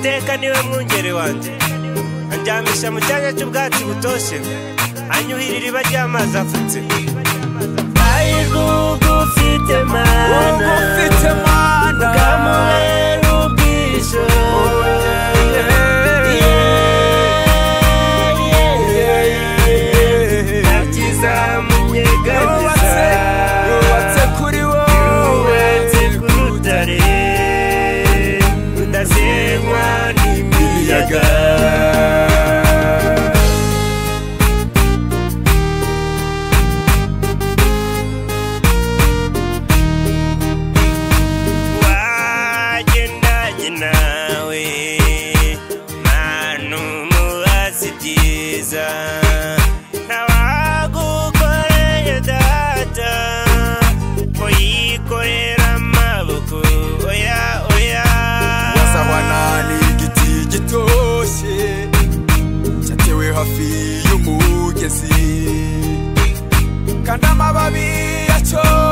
uwiteka niwe mwungeri wanjye andyamisha mu cyanya cy'ubwatsi butoshye anyuhira iriba ry'amazi afutse kuzvisa navakukoreye data oyikorera mavoko oya oya asawanani kiti chitoshe chatewe hafi yomugezi kanda mavavi yacho